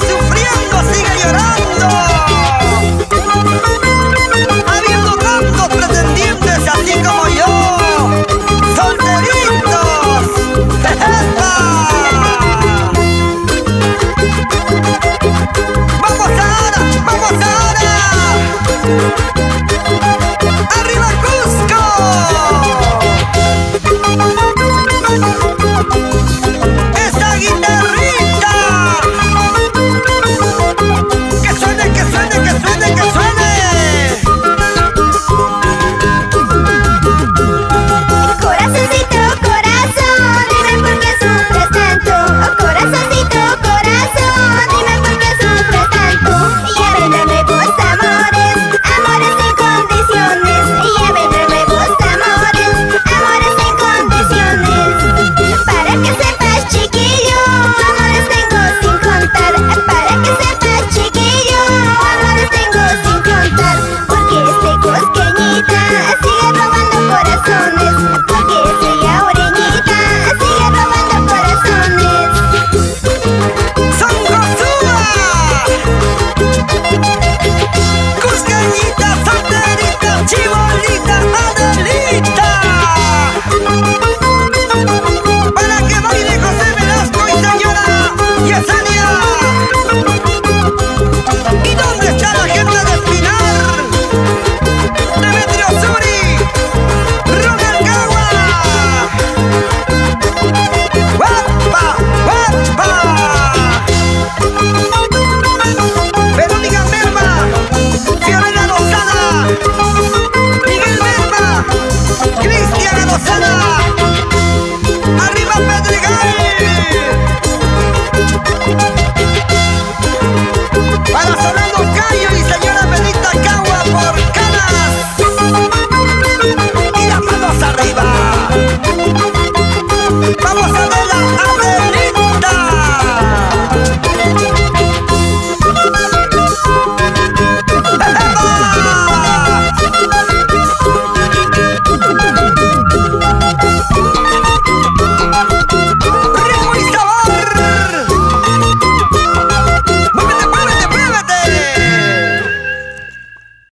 sufriendo, sigue llorando. Obrigado!